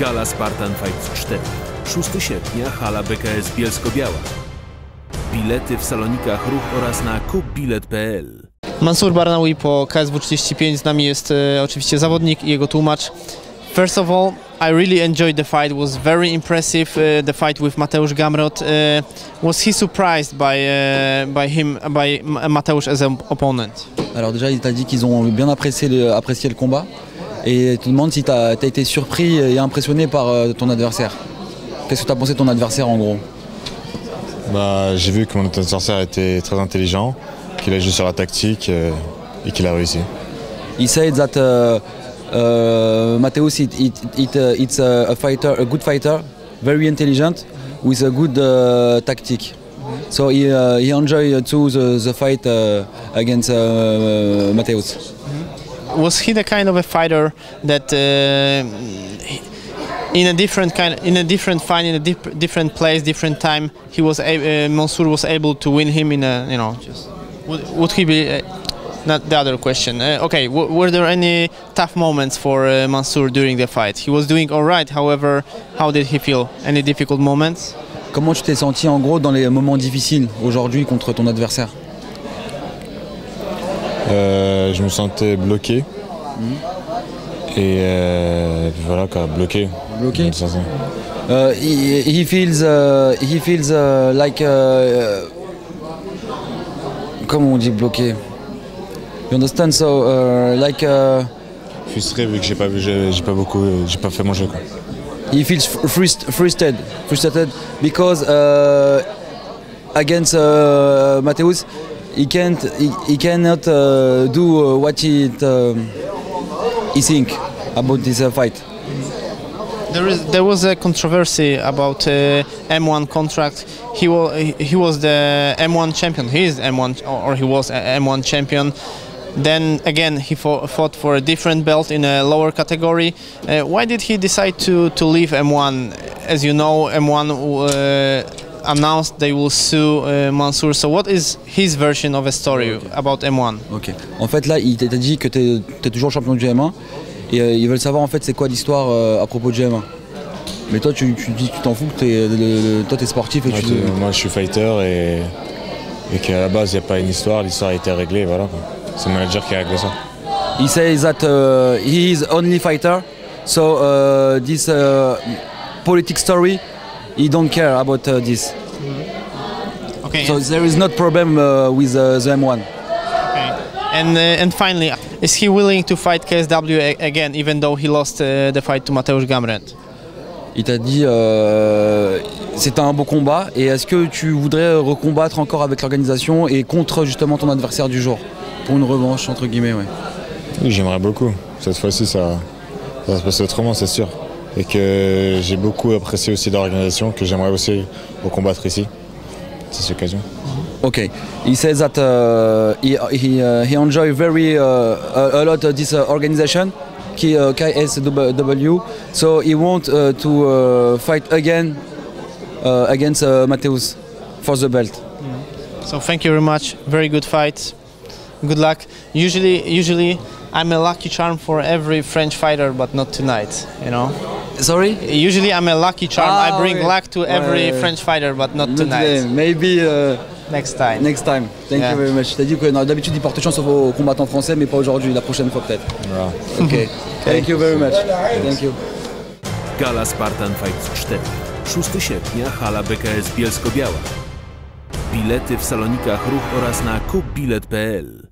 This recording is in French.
Gala Spartan Fights 4. 6 sierpnia, hala BKS Bielsko-Biała. Bilety w salonikach Ruch oraz na kupbilet.pl. Mansur Barnawi po KSW 35 z nami jest e, oczywiście zawodnik i jego tłumacz. First of all, I really enjoyed the fight. It was very impressive. Uh, the fight with Mateusz Gamrot. Uh, was he surprised by uh, by him by Mateusz as an opponent? Alors déjà, il t'a dit qu'ils ont bien apprécié le, apprécié le combat. Et il te demande si tu as, été surpris et impressionné par euh, ton adversaire. Qu'est-ce que tu as pensé de ton adversaire en gros? Bah, j'ai vu que mon adversaire était très intelligent, qu'il a joué sur la tactique euh, et qu'il a réussi. He said that uh, uh, Mateus it, it, it, uh, it's a, fighter, a good fighter, very intelligent, with a good uh, tactic. So he, uh, he enjoyed too the, the fight against Mateus. Was he the kind of a fighter that uh, in a different kind, in a different fight, in a dip, different place, different time, he was a- uh, Mansour was able to win him in a you know just would, would he be? Uh, not the other question. Uh, okay, w- were there any tough moments for uh, Mansour during the fight? He was doing all right. However, how did he feel? Any difficult moments? Comment tu t'es senti en gros dans les moments difficiles aujourd'hui contre ton adversaire Euh, je me sentais bloqué. Et euh, voilà quoi, bloqué. Bloqué Uh, he, he feels uh, he feels uh, like uh, comment on dit bloqué? You understand? So uh, like uh, Frustré vu que j'ai pas vu, j'ai pas beaucoup, j'ai pas fait mon jeu quoi. he feels fr- frust- frustrated frustrated because uh, against uh, Mateus he can't he, he cannot uh, do what he um, he think about this uh, fight. There is there was a controversy about uh, M1 contract. He was he was the M1 champion. He is M1 or he was a M1 champion. Then again, he fought, fought for a different belt in a lower category. Uh, why did he decide to, to leave M1? As you know, M1 uh, announced they will sue uh, Mansour. So, what is his version of a story about M1? Ok. En fait, là, il t'a dit que tu es, toujours champion du M1 et euh, ils veulent savoir en fait c'est quoi l'histoire euh, à propos du M1. Mais toi, tu, tu dis que tu t'en fous, que t'es- le- le- toi, tu es sportif et Moi, tu. moi, je suis fighter et, et qu'à la base il n'y a pas une histoire, l'histoire a été réglée, voilà. C'est le manager qui a réglé ça. He says that uh, he is only fighter, so uh, this uh, politic story, he don't care about uh, this. Okay. So there is not problem uh, with uh, the M1. And uh, and finally, is he willing to fight KSW a- again, even though he lost uh, the fight to Mateusz Gamret? Il t'a dit euh, c'était un beau combat et est-ce que tu voudrais recombattre encore avec l'organisation et contre justement ton adversaire du jour? Pour une revanche entre guillemets ouais. Oui, j'aimerais beaucoup. Cette fois-ci, ça, ça va se passer autrement, c'est sûr. Et que j'ai beaucoup apprécié aussi l'organisation, que j'aimerais aussi recombattre ici. C'est cette occasion. Okay, he says that uh, he he, uh, he enjoy very uh, a, a lot of this uh, organization, K, uh, KSW. So he want uh, to uh, fight again uh, against uh, Mateus for the belt. So thank you very much. Very good fight. Good luck. Usually, usually, I'm a lucky charm for every French fighter, but not tonight. You know? Sorry. Usually, I'm a lucky charm. Ah, I bring ouais. luck to every Ouais. French fighter, but not tonight. today. Maybe uh, Next time. next time. Thank Yeah. you very much. T'as dit que d'habitude il porte chance aux combattants français, mais pas aujourd'hui. La prochaine fois peut-être. Voilà. Ok. Thank you very much. Thank you. Gala Spartan Fights 4. 6 sierpnia, hala BKS Bielsko-Biała. Bilety w salonikach Ruch oraz na kupbilet.pl.